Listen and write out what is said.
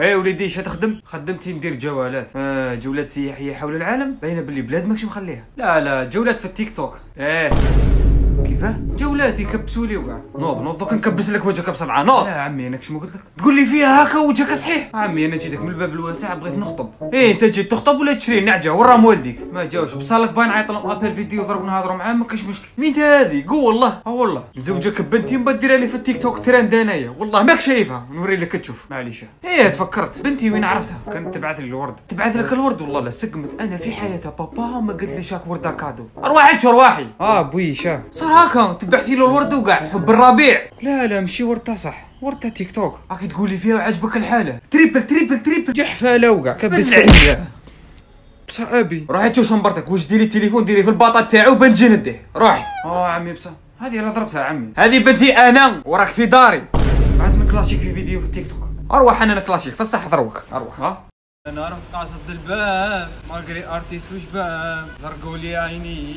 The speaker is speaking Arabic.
اي وليدي اش تخدم خدمتي ندير جولات آه جولات سياحية حول العالم. باينة باللي بلاد ماكش مخليها. لا لا جولات في التيك توك. إيه. كيفاه جولات يكبسوا لي وكاع نوض نوض دوك نكبس لك وجهك بسرعة نوض. لا عمي أنا كش ما قلت لك. تقول لي فيها هكا وجهك صحيح. عمي أنا جيتك من الباب الواسع بغيت نخطب. إيه أنت جيت تخطب ولا تشري؟ نعجة وراهم والديك ما جاوش. بصالك باين عيط لهم ابل فيديو ضرب نهضروا معاه ما كاش مشكل. مين هذه؟ قول والله. آه والله. زوجك بنتي مبا ديرها لي في التيك توك ترند أنايا. والله ماك شايفها. نوري لك تشوف. معليش. إيه تفكرت. بنتي وين عرفتها؟ كانت تبعث لي الورد. تبعث لك الورد؟ والله لا سقمت. أنا في حياتها بابا ما قلت لي شاك ورده كادو أرواحي ارواحي آه بوي شا. صار هكا تبعثي له الورد وقع حب الربيع. لا لا مشي ورده صح ورده تيك توك. راكي تقولي فيها وعجبك الحالة. تريبل تريبل تريبل. جحفاله وقع كبس عليا بصح أبي. روحي تشوف شنبرتك واش ديري التليفون ديري في الباطا تاعو بنجي نديه. روحي. آه عمي بصح. هذه اللي ضربتها عمي. هذه بنتي أنا وراك في داري. بعد من كلاشيك في فيديو في التيك توك. أروح أنا كلاشيك فسح ضروك أروح. ها أنا رحت قاصد الباب ما قري أرتيست وش باب؟ زرقوا لي عيني.